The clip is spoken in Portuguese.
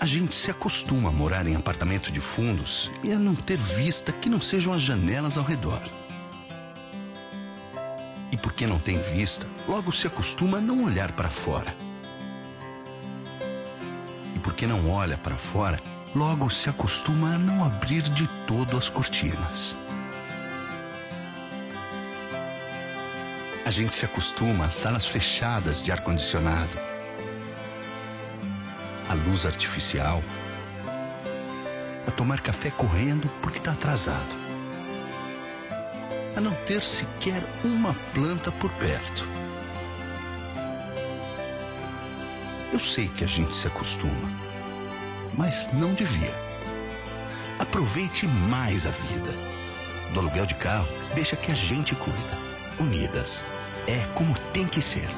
A gente se acostuma a morar em apartamento de fundos e a não ter vista que não sejam as janelas ao redor. E porque não tem vista, logo se acostuma a não olhar para fora. E porque não olha para fora, logo se acostuma a não abrir de todo as cortinas. A gente se acostuma a salas fechadas de ar-condicionado a luz artificial, a tomar café correndo porque está atrasado, a não ter sequer uma planta por perto. Eu sei que a gente se acostuma, mas não devia. Aproveite mais a vida. Do aluguel de carro, deixa que a gente cuida. Unidas. É como tem que ser.